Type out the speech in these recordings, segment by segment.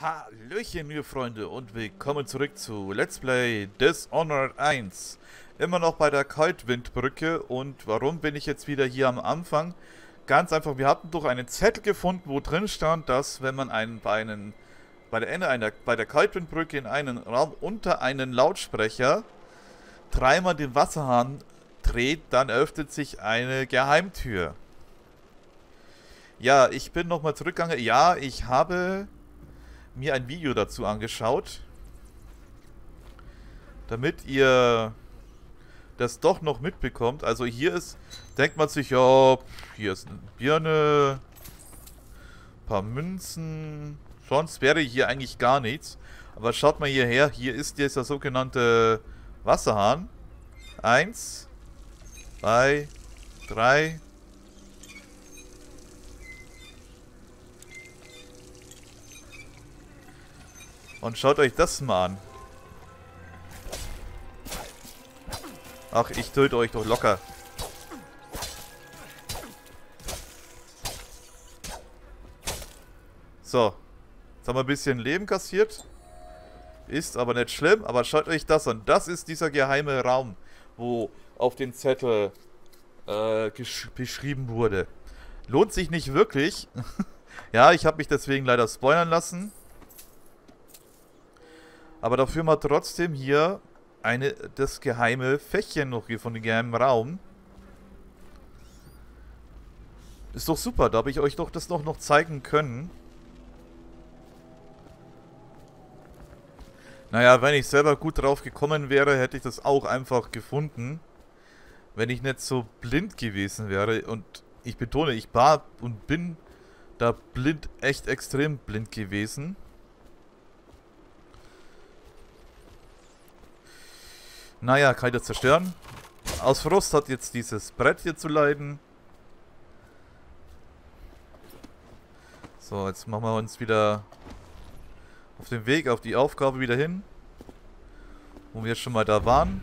Hallöchen, liebe Freunde, und willkommen zurück zu Let's Play Dishonored 1. Immer noch bei der Kaltwindbrücke und warum bin ich jetzt wieder hier am Anfang? Ganz einfach, wir hatten doch einen Zettel gefunden, wo drin stand, dass wenn man einen, bei, einen, bei der Ende einer, bei der Kaltwindbrücke in einen Raum unter einen Lautsprecher dreimal den Wasserhahn dreht, dann öffnet sich eine Geheimtür. Ja, ich bin nochmal zurückgegangen. Ja, ich habe mir ein Video dazu angeschaut, damit ihr das doch noch mitbekommt. Also hier ist, denkt man sich, ja, hier ist eine Birne, ein paar Münzen, sonst wäre hier eigentlich gar nichts. Aber schaut mal hierher, hier ist dieser sogenannte Wasserhahn. Eins, zwei, drei, Und schaut euch das mal an. Ach, ich töte euch doch locker. So. Jetzt haben wir ein bisschen Leben kassiert. Ist aber nicht schlimm, aber schaut euch das an. Das ist dieser geheime Raum, wo auf den Zettel äh, beschrieben wurde. Lohnt sich nicht wirklich. ja, ich habe mich deswegen leider spoilern lassen. Aber dafür mal trotzdem hier eine, das geheime Fächchen noch hier von dem geheimen Raum. Ist doch super, da habe ich euch doch das noch, noch zeigen können. Naja, wenn ich selber gut drauf gekommen wäre, hätte ich das auch einfach gefunden. Wenn ich nicht so blind gewesen wäre. Und ich betone, ich war und bin da blind, echt extrem blind gewesen. Naja, kann ich zerstören. Aus Frust hat jetzt dieses Brett hier zu leiden. So, jetzt machen wir uns wieder auf den Weg, auf die Aufgabe wieder hin. Wo wir schon mal da waren.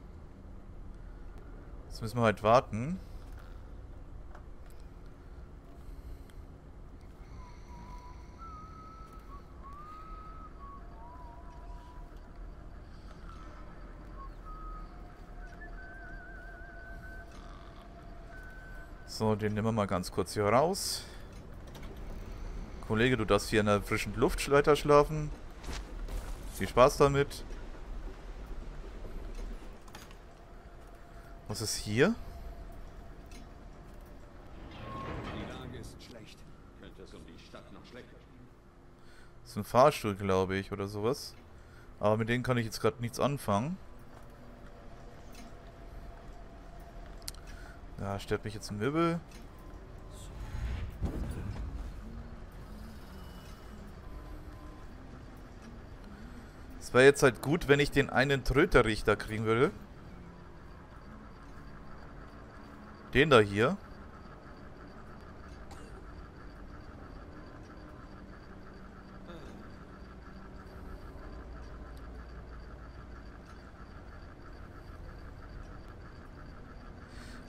Jetzt müssen wir halt warten. So, den nehmen wir mal ganz kurz hier raus. Kollege, du darfst hier in der frischen Luft weiter schlafen. Viel Spaß damit. Was ist hier? Die Lage ist schlecht. Könnte es um die Stadt noch schlechter Das ist ein Fahrstuhl, glaube ich, oder sowas. Aber mit denen kann ich jetzt gerade nichts anfangen. Da stört mich jetzt ein Möbel. Es wäre jetzt halt gut, wenn ich den einen Tröterrichter kriegen würde. Den da hier.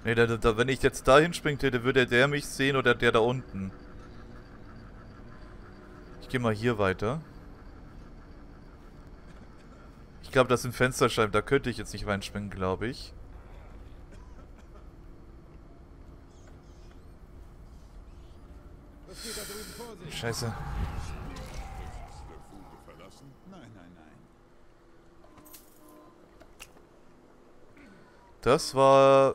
Ne, da, da, wenn ich jetzt da hinspringt hätte, würde der mich sehen oder der da unten. Ich gehe mal hier weiter. Ich glaube, das sind Fensterscheiben. Da könnte ich jetzt nicht reinspringen, glaube ich. Scheiße. Das war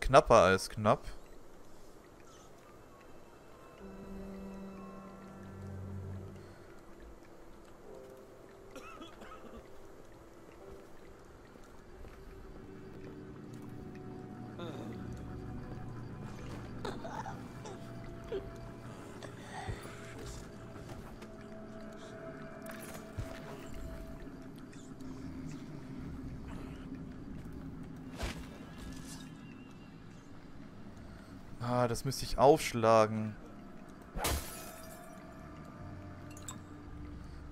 knapper als knapp. Ah, das müsste ich aufschlagen.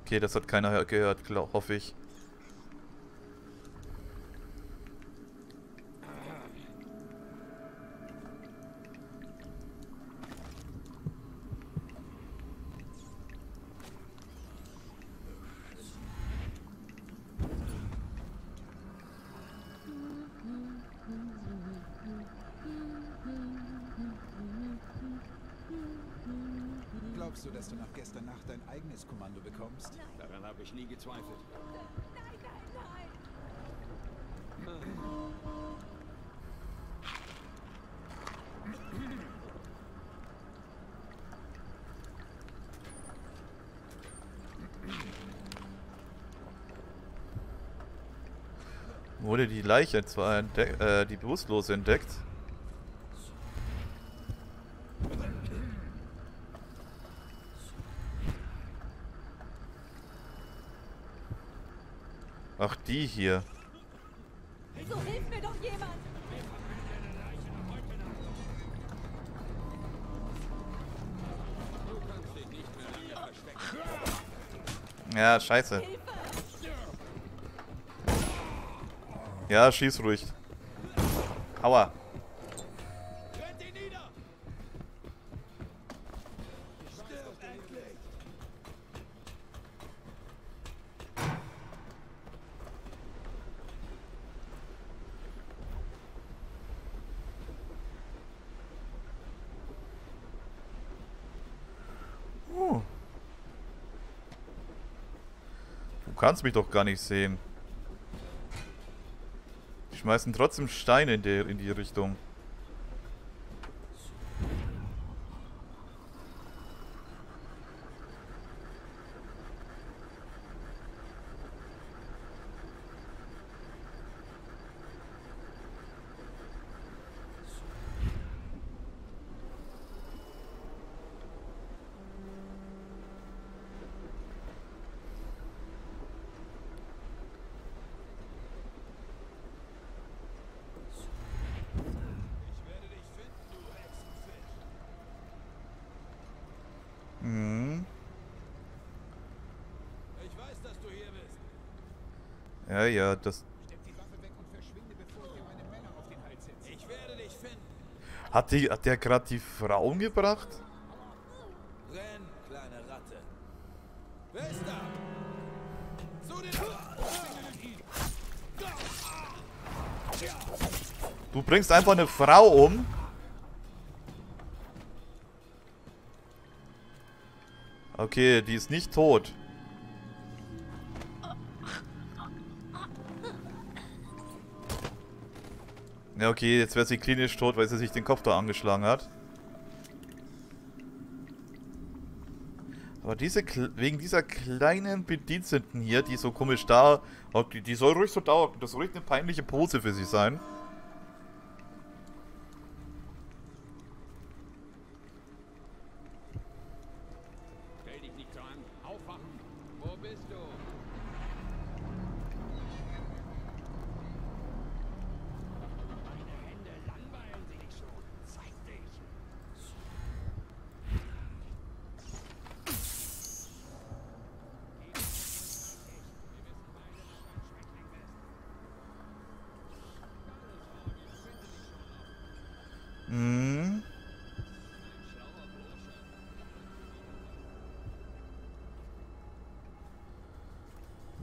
Okay, das hat keiner gehört, glaub, hoffe ich. Glaubst du, dass du nach gestern Nacht dein eigenes Kommando bekommst? Daran habe ich nie gezweifelt. Nein, nein, nein! Wurde die Leiche zwar entdeckt, äh, die Bewusstlose entdeckt. Ach, die hier. So hilf mir doch jemand! Ja, scheiße. Ja, schieß ruhig. Aua. Kannst mich doch gar nicht sehen. Die schmeißen trotzdem Steine in, der, in die Richtung. Mhm. Ich weiß, dass du hier bist. Ja, ja, das... Steck die Waffe weg und verschwinde, bevor ich dir meine Männer auf den Hals setze. Ich werde dich finden. Hat, die, hat der gerade die Frau umgebracht? Renn, kleine Ratte. Wer ist da? Zu den Du bringst einfach eine Frau um? Okay, die ist nicht tot. Ja, okay, jetzt wäre sie klinisch tot, weil sie sich den Kopf da angeschlagen hat. Aber diese, wegen dieser kleinen Bediensteten hier, die so komisch da, die, die soll ruhig so dauern. Das soll ruhig eine peinliche Pose für sie sein.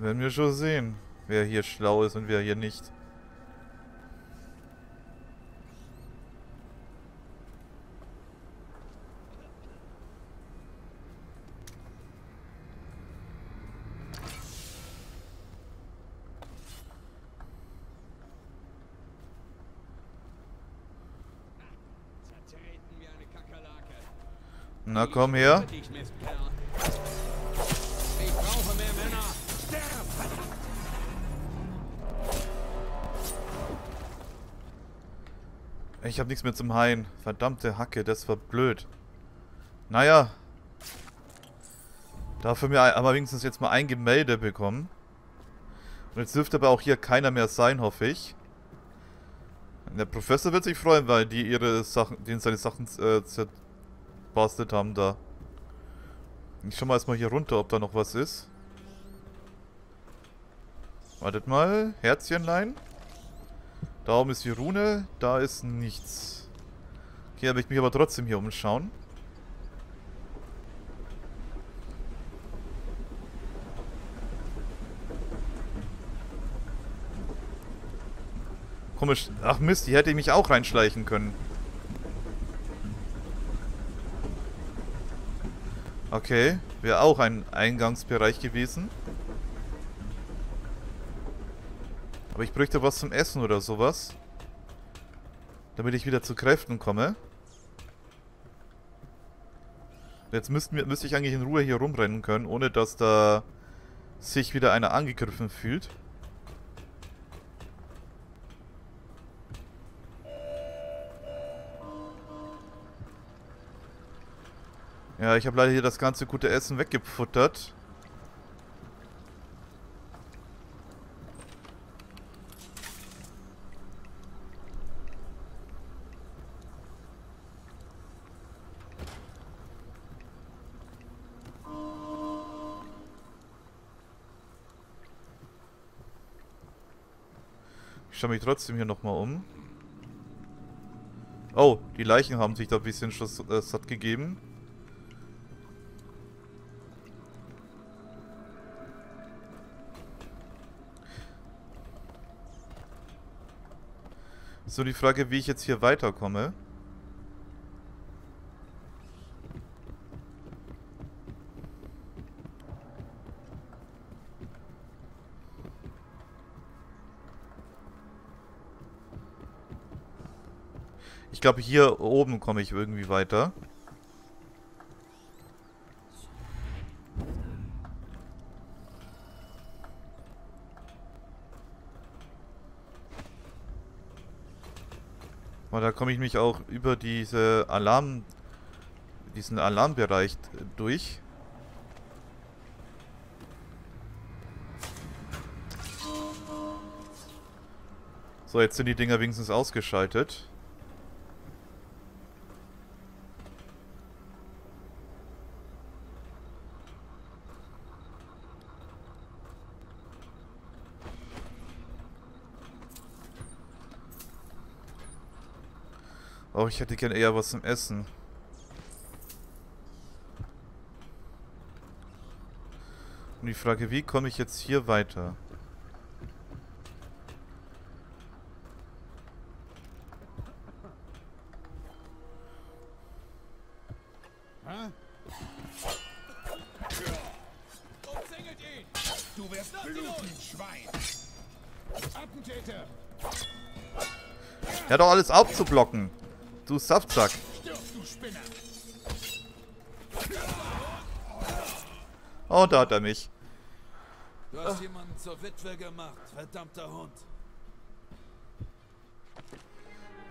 Werden wir schon sehen, wer hier schlau ist und wer hier nicht. Na komm her. Ich habe nichts mehr zum Heilen. Verdammte Hacke, das war blöd. Naja. Dafür mir aber wenigstens jetzt mal ein Gemälde bekommen. Und jetzt dürfte aber auch hier keiner mehr sein, hoffe ich. Der Professor wird sich freuen, weil die ihre Sachen, denen seine Sachen äh, zerbastelt haben da. Ich schau mal erstmal hier runter, ob da noch was ist. Wartet mal, Herzchenlein. Da oben ist die Rune, da ist nichts. Okay, habe ich mich aber trotzdem hier umschauen. Komisch. Ach Mist, die hätte ich mich auch reinschleichen können. Okay, wäre auch ein Eingangsbereich gewesen. Aber ich bräuchte was zum Essen oder sowas. Damit ich wieder zu Kräften komme. Jetzt müssten wir, müsste ich eigentlich in Ruhe hier rumrennen können, ohne dass da sich wieder einer angegriffen fühlt. Ja, ich habe leider hier das ganze gute Essen weggefuttert. Schaue mich trotzdem hier nochmal um. Oh, die Leichen haben sich da ein bisschen schon äh, satt gegeben. So die Frage, wie ich jetzt hier weiterkomme. Ich glaube, hier oben komme ich irgendwie weiter. Weil da komme ich mich auch über diese Alarm, diesen Alarmbereich durch. So, jetzt sind die Dinger wenigstens ausgeschaltet. Oh, ich hätte gern eher was zum Essen. Und die Frage, wie komme ich jetzt hier weiter? Schwein. Attentäter! Ja, doch alles aufzublocken. Du Saftsack. Oh, da hat er mich. Du hast jemanden zur Witwe gemacht, verdammter Hund.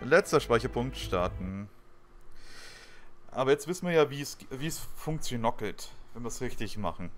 Letzter Speicherpunkt starten. Aber jetzt wissen wir ja, wie es wie es funktioniert, wenn wir es richtig machen.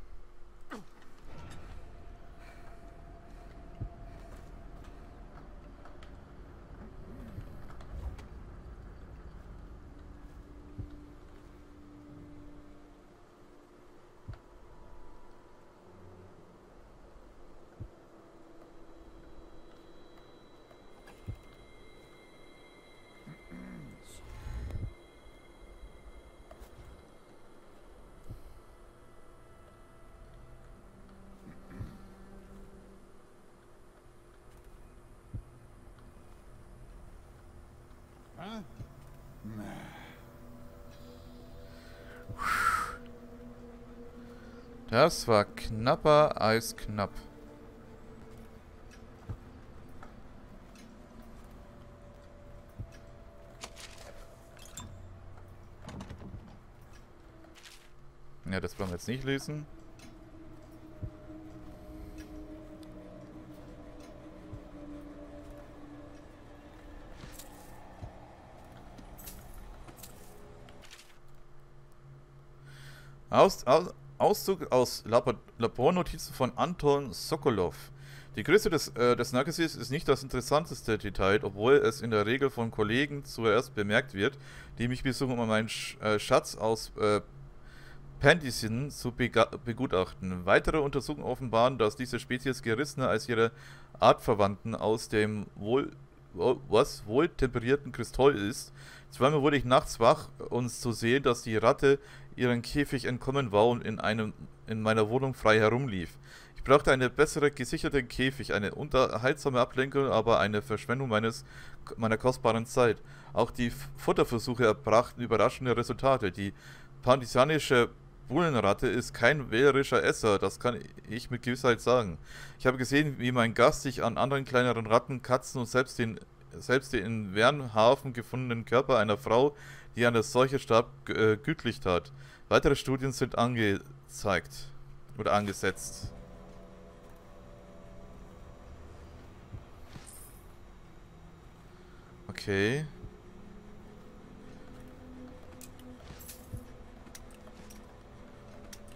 Das war knapper als knapp. Ja, das wollen wir jetzt nicht lesen. Aus, aus, Auszug aus Labor Labornotizen von Anton Sokolov. Die Größe des, äh, des Nuggetsies ist nicht das interessanteste Detail, obwohl es in der Regel von Kollegen zuerst bemerkt wird, die mich besuchen, um meinen Sch äh, Schatz aus äh, Pandysin zu begutachten. Weitere Untersuchungen offenbaren, dass diese Spezies gerissener als ihre Artverwandten aus dem wohl, wo- was wohl temperierten Kristall ist. Zweimal wurde ich nachts wach, um zu sehen, dass die Ratte ihren Käfig entkommen war und in, einem, in meiner Wohnung frei herumlief. Ich brauchte eine bessere gesicherte Käfig, eine unterhaltsame Ablenkung, aber eine Verschwendung meines, meiner kostbaren Zeit. Auch die Futterversuche erbrachten überraschende Resultate. Die pandisanische Bullenratte ist kein wählerischer Esser, das kann ich mit Gewissheit sagen. Ich habe gesehen, wie mein Gast sich an anderen kleineren Ratten, Katzen und selbst den, selbst den in Wernhafen gefundenen Körper einer Frau, die an der Seuche starb, äh, gütlich tat. Weitere Studien sind angezeigt oder angesetzt. Okay.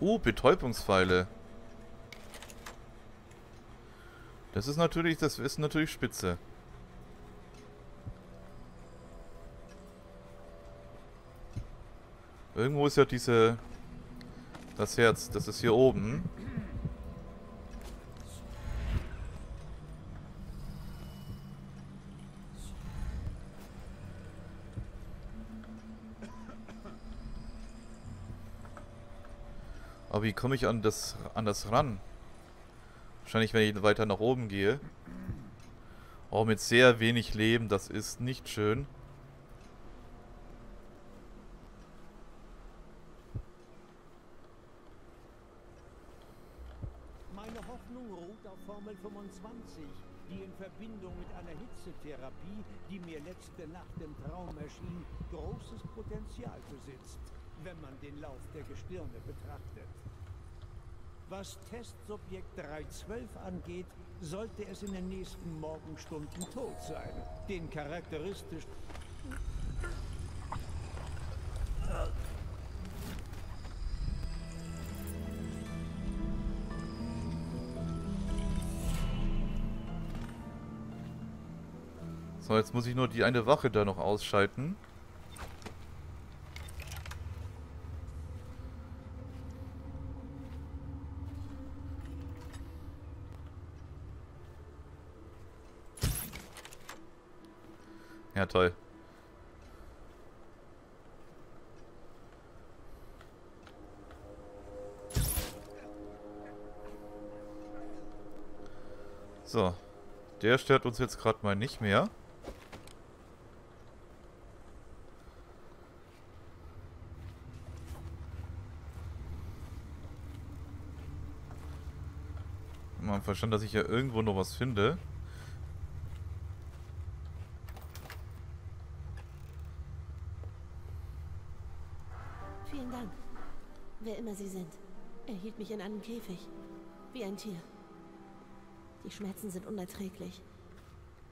Uh, Betäubungspfeile. Das ist natürlich, das ist natürlich spitze. Irgendwo ist ja diese... Das Herz, das ist hier oben. Wie komme ich an das, an das ran? Wahrscheinlich, wenn ich weiter nach oben gehe. Oh, mit sehr wenig Leben, das ist nicht schön. Meine Hoffnung ruht auf Formel 25, die in Verbindung mit einer Hitzetherapie, die mir letzte Nacht im Traum erschien, großes Potenzial besitzt, wenn man den Lauf der Gestirne betrachtet. Was Testsubjekt 312 angeht, sollte es in den nächsten Morgenstunden tot sein. Den charakteristisch So, jetzt muss ich nur die eine Wache da noch ausschalten. Toll. So. Der stört uns jetzt gerade mal nicht mehr. Mal verstanden, dass ich ja irgendwo noch was finde. Sie sind. Er hielt mich in einem Käfig. Wie ein Tier. Die Schmerzen sind unerträglich.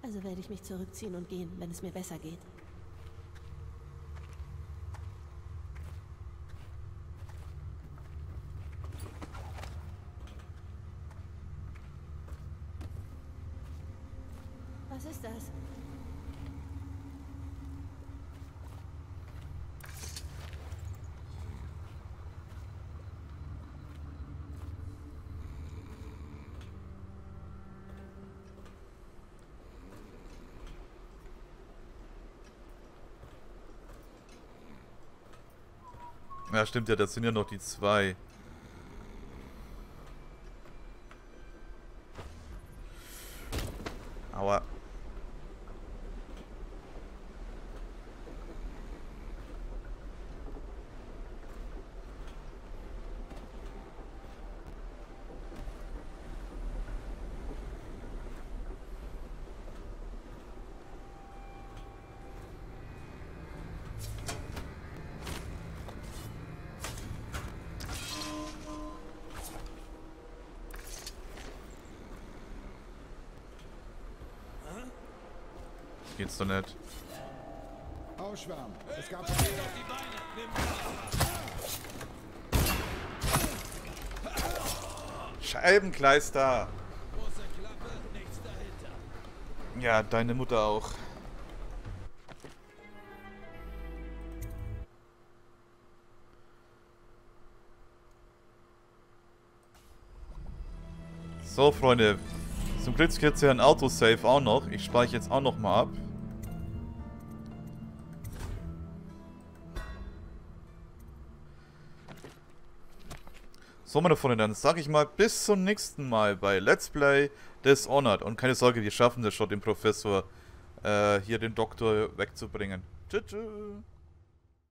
Also werde ich mich zurückziehen und gehen, wenn es mir besser geht. Was ist das? Ja, stimmt ja, das sind ja noch die zwei. Aua. Geht's doch nicht. Ausschwärmen. Es gab Scheibenkleister. Große Klappe. Ja, deine Mutter auch. So, Freunde. Zum Glück gibt es ja ein Autosave auch noch. Ich speichere jetzt auch noch mal ab. So, meine Freunde, dann sage ich mal bis zum nächsten Mal bei Let's Play Dishonored. Und keine Sorge, wir schaffen das schon, den Professor, äh, hier den Doktor wegzubringen. Tschüss. tschüss.